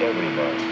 everybody.